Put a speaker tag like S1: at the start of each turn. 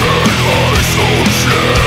S1: Dzisiaj hajsą się